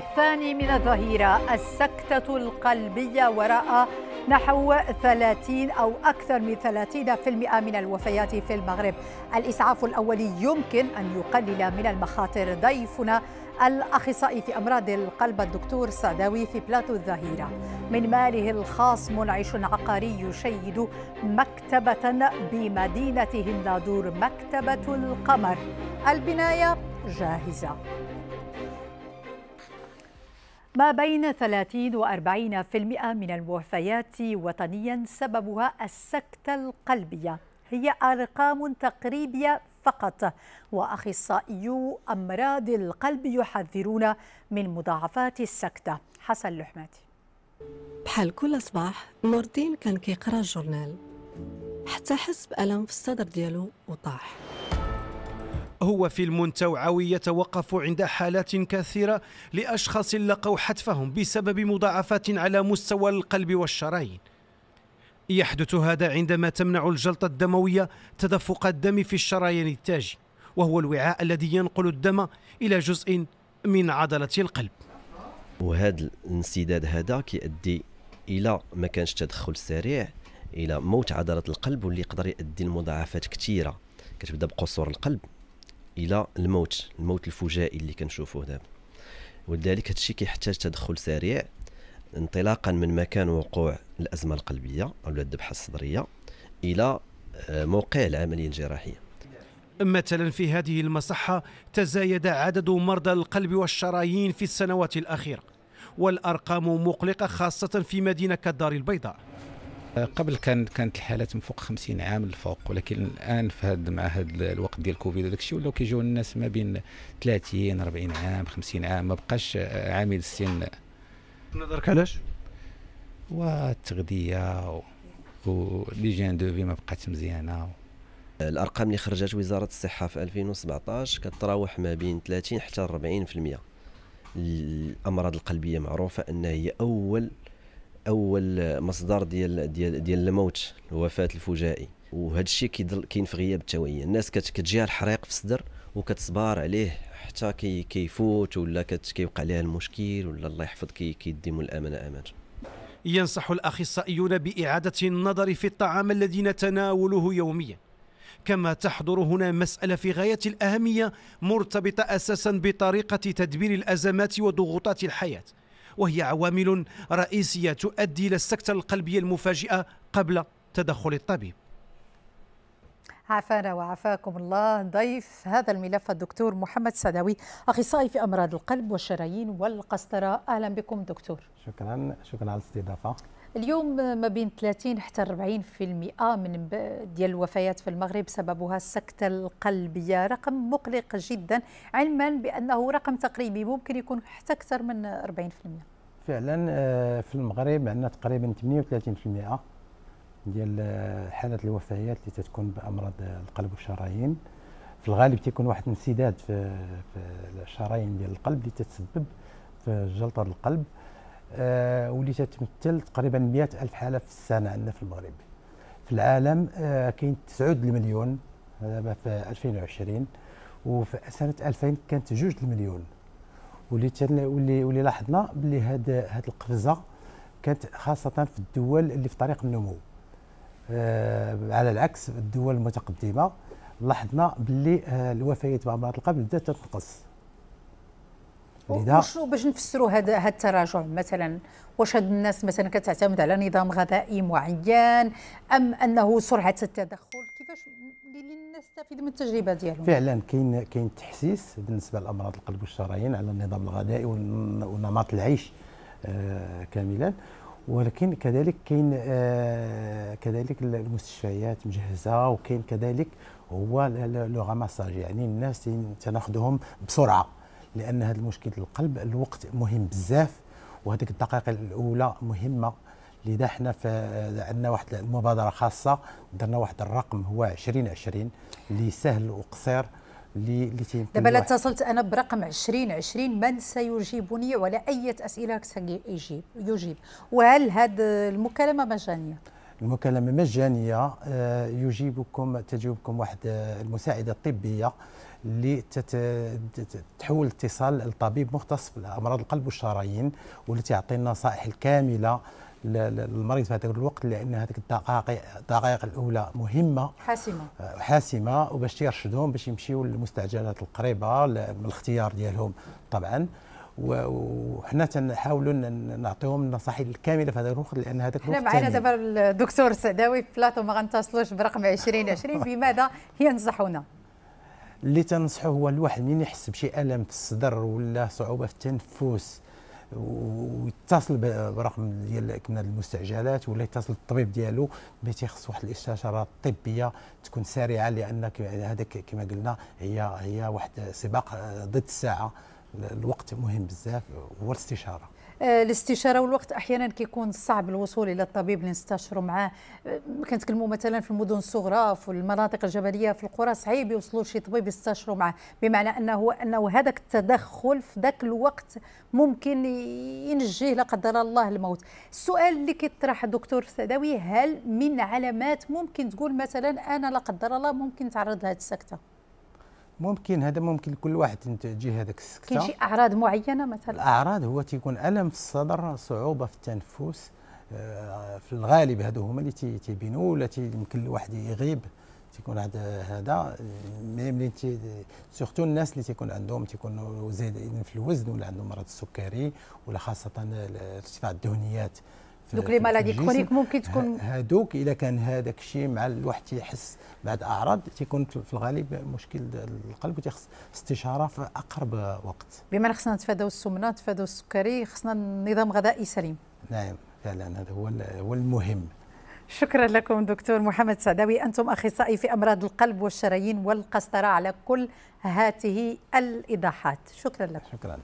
الثاني من الظهيرة السكتة القلبية وراء نحو 30 أو أكثر من 30% من الوفيات في المغرب. الإسعاف الأولي يمكن أن يقلل من المخاطر. ضيفنا الأخصائي في أمراض القلب الدكتور سعداوي في بلاتو الظهيرة. من ماله الخاص منعش عقاري يشيد مكتبة بمدينة النادور مكتبة القمر. البناية جاهزة. ما بين 30 و 40% من الوفيات وطنيا سببها السكتة القلبية. هي أرقام تقريبية فقط وأخصائيو أمراض القلب يحذرون من مضاعفات السكتة. حسن لحماتي. بحال كل صباح نور الدين كان كيقرأ الجورنال حتى حس بألم في الصدر ديالو وطاح. هو فيلم توعوي يتوقف عند حالات كثيرة لأشخاص لقوا حتفهم بسبب مضاعفات على مستوى القلب والشرايين. يحدث هذا عندما تمنع الجلطة الدموية تدفق الدم في الشرايين التاجي وهو الوعاء الذي ينقل الدم إلى جزء من عضلة القلب. وهذا الانسداد هذا كيؤدي إلى ما كانش تدخل سريع إلى موت عضلة القلب واللي يقدر يؤدي لمضاعفات كثيره كتبدأ بقصور القلب. إلى الموت الموت الفجائي اللي كنشوفوه دابا. ولذلك هادشي كيحتاج تدخل سريع انطلاقا من مكان وقوع الأزمة القلبية أو الذبحه الصدرية إلى آه، موقع العملية الجراحية. مثلا في هذه المصحة تزايد عدد مرضى القلب والشرايين في السنوات الأخيرة والأرقام مقلقة خاصة في مدينة كالدار البيضاء. قبل كان كانت الحالات من فوق 50 عام للفوق ولكن الآن في هذا مع هذا الوقت ديال كوفيد وداك الشيء ولاو كيجيو الناس ما بين 30 40 عام 50 عام ما بقاش عامل السن. نظرك علاش؟ والتغذيه و l'hygiène de vie ما بقات مزيانة. الأرقام اللي خرجت وزارة الصحة في 2017 كتراوح ما بين 30 حتى 40% الأمراض القلبية معروفة أنها هي أول أول مصدر ديال ديال ديال الموت الوفاة الفجائي. وهذا الشيء كيضل كاين في غياب التوعية. الناس كتجيها الحريق في الصدر وكتصبر عليه حتى كي كيفوت ولا كيوقع لها المشكل ولا الله يحفظ كي كيديموا الأمانة أمان. ينصح الأخصائيون بإعادة النظر في الطعام الذي نتناوله يوميا. كما تحضر هنا مسألة في غاية الأهمية مرتبطة أساسا بطريقة تدبير الأزمات وضغوطات الحياة. وهي عوامل رئيسية تؤدي إلى السكتة القلبية المفاجئة قبل تدخل الطبيب. عافانا وعافاكم الله. ضيف هذا الملف الدكتور محمد سداوي أخصائي في أمراض القلب والشرايين والقسطرة. أهلا بكم دكتور. شكرا شكرا على الاستضافة. اليوم ما بين 30 حتى 40% من ديال الوفيات في المغرب سببها السكتة القلبية. رقم مقلق جدا علما بأنه رقم تقريبي ممكن يكون حتى أكثر من 40% فعلا آه، في المغرب عندنا تقريبا 38% ديال آه، حالات الوفيات اللي تتكون بأمراض القلب والشرايين. في الغالب تيكون واحد الانسداد في في الشرايين ديال القلب اللي تتسبب في جلطة القلب. واللي تتمثل تقريبا 100 ألف حالة في السنة عندنا في المغرب. في العالم آه كاين 9 المليون دابا في 2020 وفي سنة 2000 كانت 2 المليون. واللي واللي واللي لاحظنا باللي هاد هاد القفزة كانت خاصة في الدول اللي في طريق النمو. آه على العكس الدول المتقدمة لاحظنا آه الوفيات بأمراض القلب بدأت تنقص. لذا وشنو باش نفسروا هذا هذا التراجع مثلا؟ واش هاد الناس مثلا كتعتمد على نظام غذائي معين أم أنه سرعة التدخل؟ كيفاش نستفيد من التجربة ديالهم؟ فعلا كاين كاين تحسيس بالنسبة لامراض القلب والشرايين على النظام الغذائي ونمط العيش آه كاملا. ولكن كذلك كاين آه كذلك المستشفيات مجهزة وكاين كذلك هو لو غاماساج يعني الناس تناخذهم بسرعة. لأن هذا المشكل القلب الوقت مهم بزاف وهذيك الدقائق الأولى مهمة لذا حنا عندنا واحد المبادرة خاصة درنا واحد الرقم هو 2020 اللي سهل وقصير اللي اللي دابا لا اتصلت أنا برقم 2020 من سيجيبني ولا أي أسئلة سيجيب يجيب وهل هذه المكالمة مجانية؟ المكالمة مجانية آه، يجيبكم تجيبكم واحد المساعدة الطبية اللي تحول اتصال لطبيب مختص في امراض القلب والشرايين واللي تعطي النصائح الكاملة للمريض في هذاك الوقت لأن هذيك الدقائق الدقائق الأولى مهمة. حاسمة. حاسمة وباش تيرشدهم باش يمشيو للمستعجلات القريبة من الاختيار ديالهم طبعا. وحنا تنحاولوا نعطيهم النصائح الكاملة في هذا الوقت لأن هذاك الوقت حنا معنا دابا الدكتور السعداوي في بلاطو ما غنتصلوش برقم 2020 بماذا ينصحنا اللي تنصحه هو الواحد من يحس بشي الم في الصدر ولا صعوبة في التنفس ويتصل برقم ديال كنا المستعجلات ولا يتصل بالطبيب ديالو باش تيخص واحد الاستشارة الطبيه تكون سريعة لأن هذاك كما قلنا هي هي واحد سباق ضد الساعة الوقت مهم بزاف هو الاستشارة. آه، الاستشارة والوقت أحيانا كيكون صعب الوصول إلى الطبيب اللي نستشروا معاه. آه، كنتكلموا مثلا في المدن الصغرى في المناطق الجبلية في القرى صعيب يوصلوا لشي طبيب يستشروا معاه. بمعنى أنه أنه هذاك التدخل في ذاك الوقت ممكن ينجيه لا قدر الله الموت. السؤال اللي كيطرح الدكتور السداوي هل من علامات ممكن تقول مثلا أنا لا قدر الله ممكن تعرض لهذه السكتة؟ ممكن هذا ممكن لكل واحد تجي هذاك السكتة. كاين شي أعراض معينة مثلا؟ الأعراض هو تيكون ألم في الصدر صعوبة في التنفس آه، في الغالب هذو هما اللي تيبينوا ولا يمكن الواحد يغيب تيكون هذا. هذا ملي سورتو الناس اللي تيكون عندهم تيكونوا زايدين في الوزن ولا عندهم مرض السكري ولا خاصة ارتفاع الدهنيات. دوك les maladies chroniques ممكن تكون هادوك اذا كان هذاك الشيء مع الواحد تيحس بعد أعراض تيكون في الغالب مشكل القلب وتيخص استشارة في أقرب وقت. بما خصنا نتفاداو السمنة نتفاداو السكري خصنا نظام غذائي سليم. نعم فعلا هذا هو هو المهم. شكرا لكم دكتور محمد سعداوي. أنتم أخصائي في أمراض القلب والشرايين والقسطرة على كل هذه الإيضاحات. شكرا لكم. شكرا.